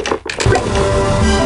Let's go.